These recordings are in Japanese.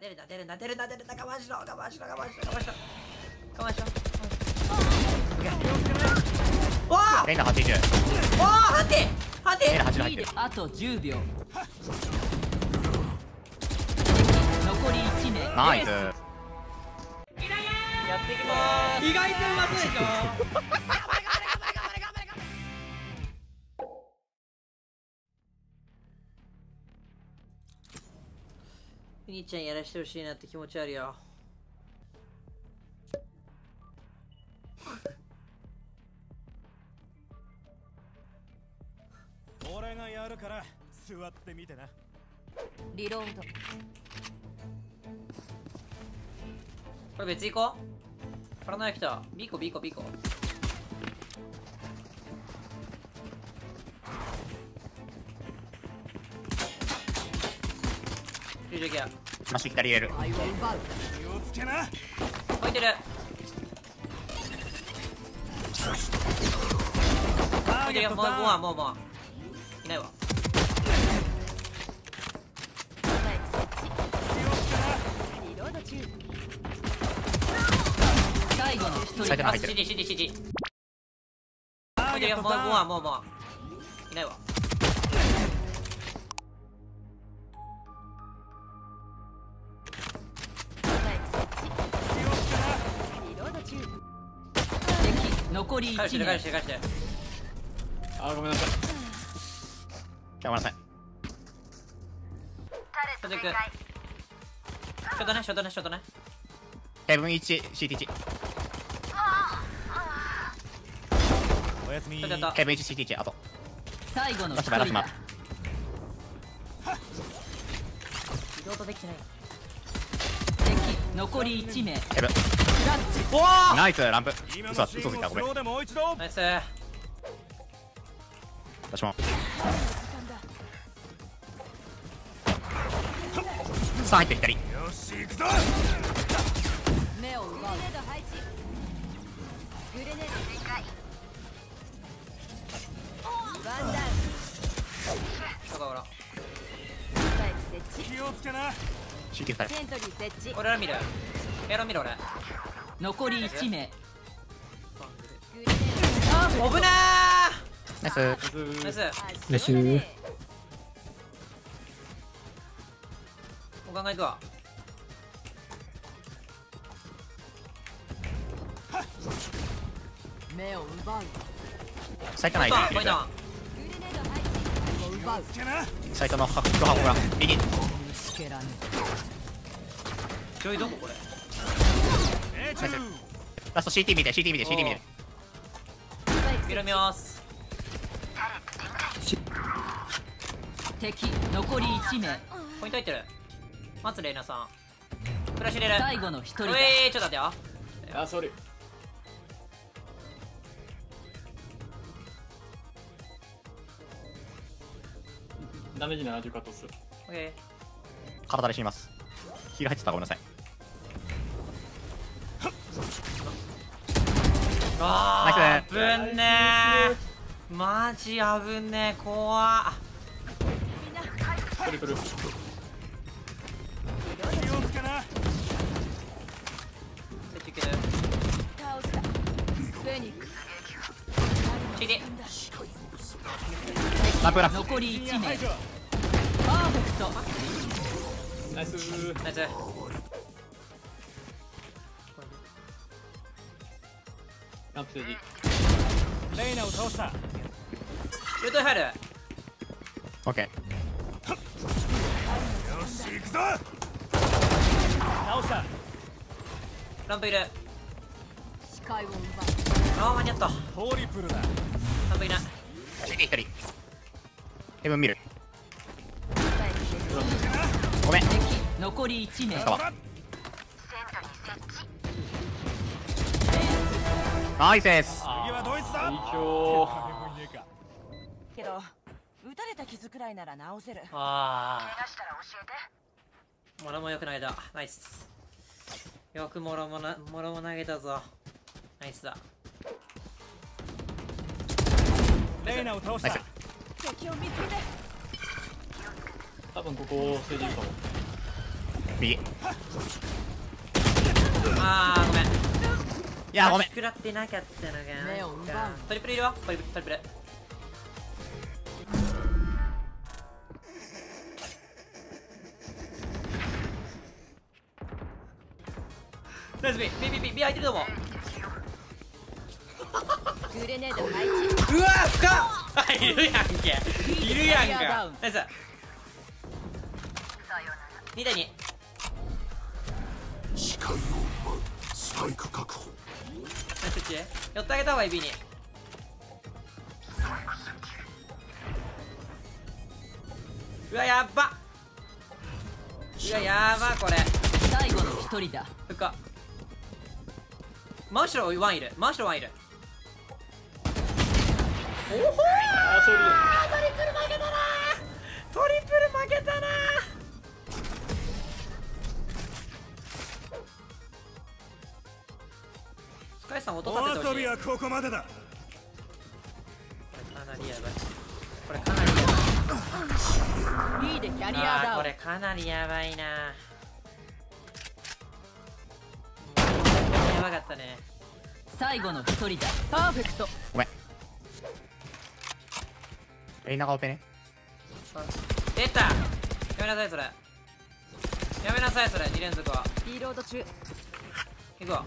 出るんだ出るんだ出るんだ出るんだ我慢しろ我慢しろ我慢しろ我慢しろ。我慢しろ。おーレイナ80おー判定判定レイナ80入ってる。あと10秒。残り1名ナイス。やってきまーす。意外とうまそうでしょ ふにちゃんやらしてほしいなって気持ちあるよ。俺がやるから座ってみてな。リロード。これ別行こう。パラナイフたビ個 B 個 B コ。マッシッ左入れる。置いてる。置いてるもうもうもうもう。いないわ。最後の一人入っ CD CD CD いてもうもうもうもう。いないわ。残り1返してる返名してる返してるあごめんなさい。ごめんなさい。ちょっと行くショットねショットね。ショットねヘブン 1CT1 おやすみ。ヘブン 1CT1 あと。最後のスラスマできてない。敵残り1名。ヘブンクラッチ。おー！ナイスランプ。今嘘嘘ついたごめん。ナイス。私もさあ入って左。よし行くぞ目を奪うだから気をつけな CT2 人俺ら見る。エロ見る俺。残り1名。危ねナイス。ーナイス。レシューお考えいくわ。目を奪う。サイトないポイン切れたトポイント奪うつけなサイトの箱箱が右虫けらぬジョイどここれラスト CT 見て CT 見て CT 見て。見る見ます。敵残り1名。ポイント入ってる。松レイナさん。フラッシュ入れる。最後の一人だ。えーちょっと待ってよ。あソーリダメージ70カットっすオッケ体で死にます。ヒール入ってた。ごめんなさい。ナイス。ーぶんねーマジあぶんねー怖っ。トリプル。残り1名。排除パーフェクトナイス。ナイス。ランプステージレイナを倒した。ルートに入るオッケーよし行くぞ。倒した。ランプいる。視界を奪う。あー間に合った。トリプルだ。ランプいない。CT 左ヘブン見る。ごめん。敵残り1名。ナイスです。次はドイツだ。けど撃たれた傷くらいなら直せる。ああもろもよく投げたナイス。よくもろもなもろも投げたぞ。ナイスだ。レイナを倒した。敵を見つけて。多分ここステージいいかも右。いあーごめん。やごめん。食らってなかったのがトリプルいるわ。トリプルトリプル。ナイスビービービービービー空いてると思う。グレネード配置。うわ深っ。あ いるやんけ。いるやんか。ナイス。2対2視界を奪うスパイク確保。ナイスチ寄ってあげた方がいい B にうわやっば。うわやばこれ。最後の一人だ。深っ真後ろワンいる。真後ろワンいる。おほー！トリプル負けたなトリプル負けたなカイさん音立ててほしいはここまでだ。これかなりやばい。これかなりやばい。B でキャリアダウンこれかなりやばいな。やばかったね。最後の一人だ。パーフェクト。ごめん。レイナがオペね。出た。やめなさいそれ。やめなさいそれ。2連続は。リロード中。行くわ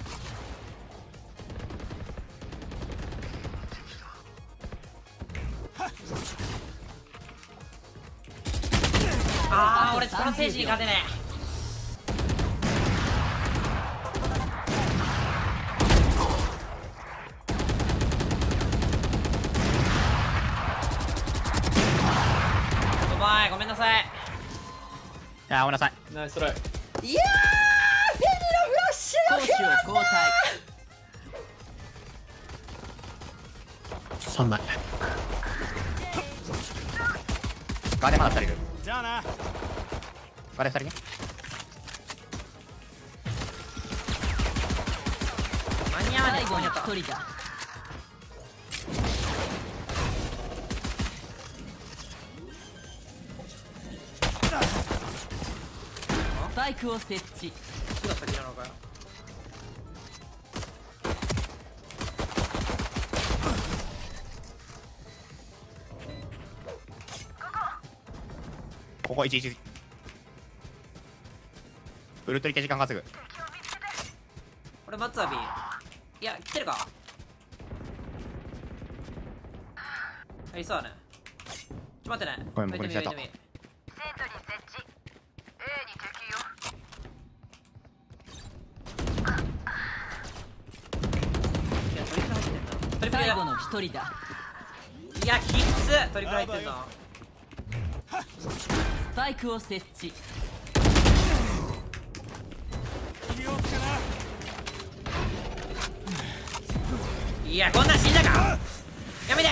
あー俺このステージに勝てねえ。ごめんなさい。いやごめんなさい。ナイストライ。いやーフェニのフラッシュ攻守を交代。3枚ガーデンまだ2人いる。じゃあな。ガーデン2人ね。間に合わない人だ。スパイクを設置。どっちが先なのかよここ11ウルトリケ時間稼ぐ。これ松アビいや来てるか。あいそうだね。ちょっと待ってね。ごめんこれ来ちゃったトミーウェイトミーいやトリプル入ってんなトリプルだ。最後の一人だ。いやきっつ。トリプル入ってんパイクを設置。気をつけないやこんなん死んだか？やめて。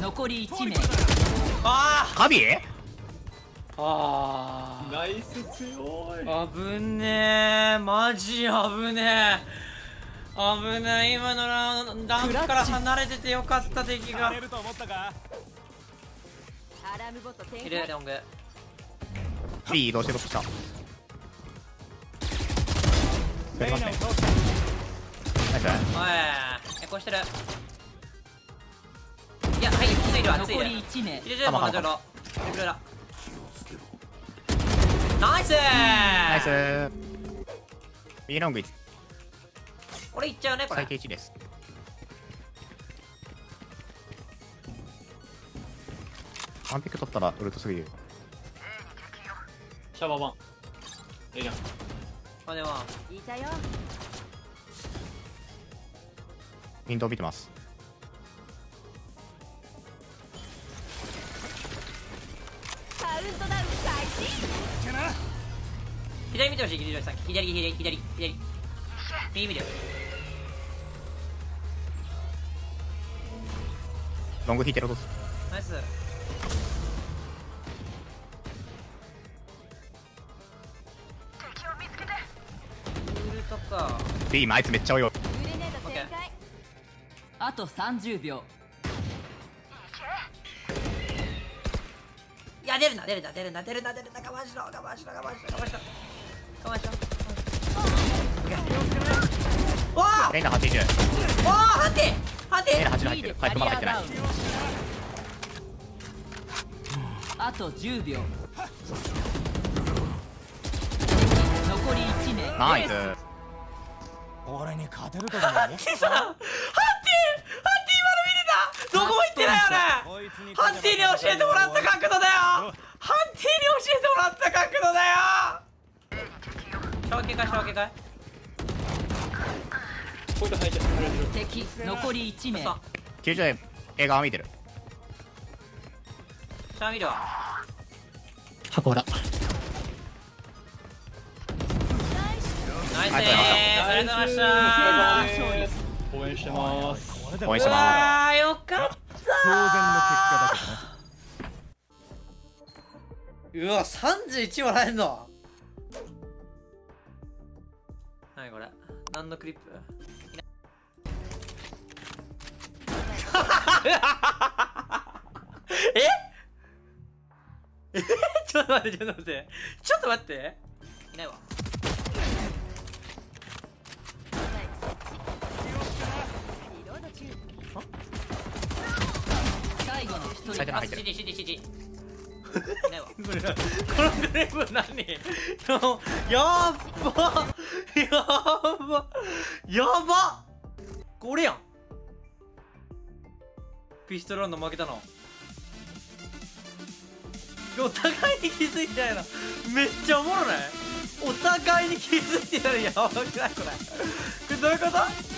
残り1名。あカビー。あナイス強い。ー危ねえ。マジ危ねえ。危ない今のラウンドランクから離れててよかった敵がい開るロング B 移動してロップした？やりますねナイス。おいえこうしてる。いやはいついるわつい残る。り1名。入れてるもん同じろトリプルだ？ナイスナイス B ロング1俺いっちゃうねこれ。最低1ですワンピック取ったらウルトすぐ言うシャワーワン。ええやん。あでもいたよ。ウィンドウ見てます。カウントダウン開始左見てほしい左左左左。左右見てよ。ロング引いてる落とすナイスか B 今あいつめっちゃ多いよ。グレネード展開あと30秒いやあ出るな出るな出るな出るな出るな我慢しろ我慢しろ我慢しろ我慢しろ我慢しろレイナ80おー判定判レイナ定80入ってる入ってないあと10秒残り1名ナイス俺に勝てるとでも思っ判定判定今の見てた？どこも行ってないよねこいつに判定に教えてもらった角度だよ。判定に教えてもらった角度だよ。小分けか？い小分けかいポイ敵残り1名さ90で映画を見てる？シャー見るわ。箱だナイス。でーすありがとうございました勝利です。応援してます。これで応援してまわーよかった当然の結果だけど。なうわ31もらえんの。何これ？何のクリップ？え？ちょっと待ってちょっと待って。ちょっと待って。いないわ最後の1人。最初の入ってるこのグレープ何？やっばやばやばこれやん。ピストルランド負けたの。お互いに気づいてないな。めっちゃおもろない？お互いに気づいてない。やばくない？これ。これどういうこと？